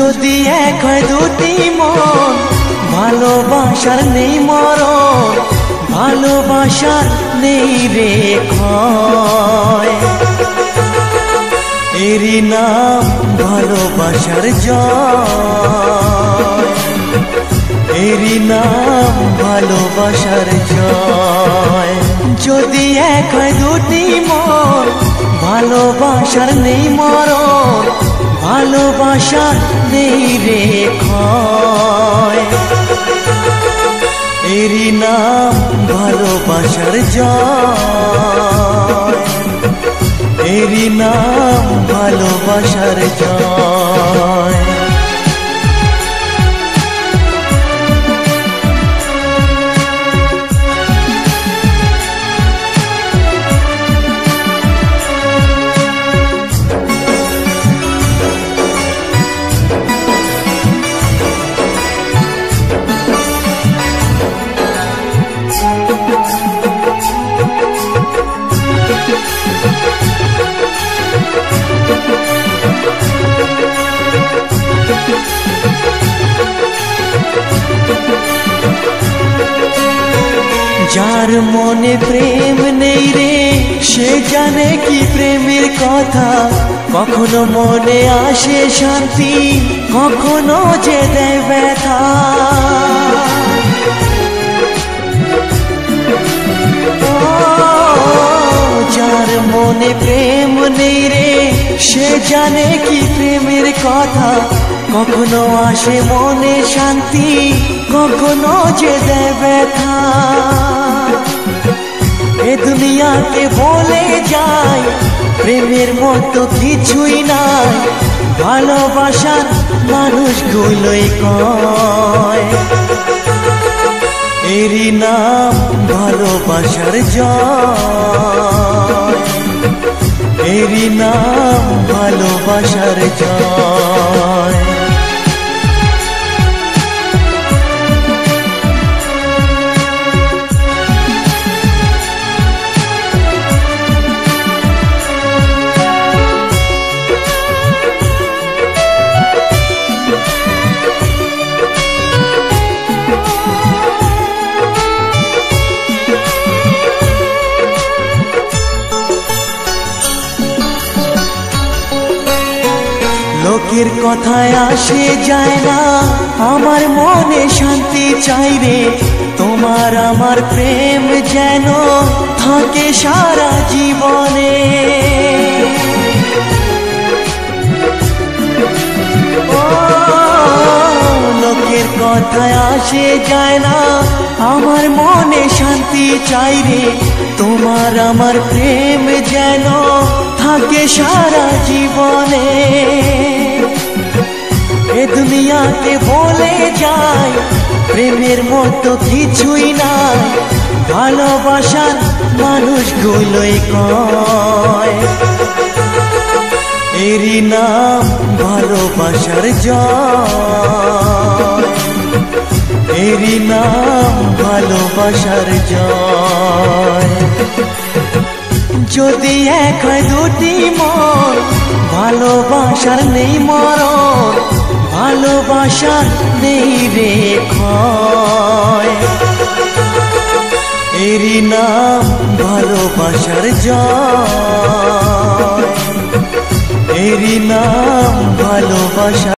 যদি এক হয় দুটি মন, ভালোবাসার নেই মরণ, ভালোবাসার নেই রে এরই নাম ভালোবাসার জয়। এরই নাম ভালোবাসার জয়। যদি এক হয় দুটি মন, ভালোবাসার নেই মরণ ভালোবাসার নেই রে এরি নাম ভালোবাসার জয়। এরি নাম ভালোবাসার জয়। যার মনে প্রেম নেই রে, সে জানে কি প্রেমের কথা। কখনো মনে আসে শান্তি, কখনো যে দেয় ব্যথা। যার মনে প্রেম নেই রে, সে জানে কি প্রেমের কথা। কখনো আসে মনে শান্তি, কখনো যে দেয় ব্যথা। এ দুনিয়াতে বলে যায়, প্রেমের মতো কিছুই নাই, ভালোবাসার মানুষগুলোই কয়। এরই নাম ভালোবাসার জয়। এরই নাম ভালোবাসার জয়। লোকের কথায় আসে যায় না। আমার মনে শান্তি চাই রে তোমার আমার প্রেম যেন থাকে সারা জীবনে। লোকের কথায় আসে যায় না। আমার মনে শান্তি চাই রে, তোমার আমার প্রেম যেন থাকে সারা জীবনে। এ দুনিয়াতে বলে যায়, প্রেমের মতো কিছুই না। ভালোবাসার মানুষগুলোই কয়। এরই নাম ভালোবাসার জয়। এরই নাম ভালোবাসার জয়। যদি এক দুটি মন, ভালোবাসার নেই মরণ, ভালোবাসার নেই রে ক্ষয় এরই নাম ভালোবাসার জয়। এরই নাম ভালোবাসা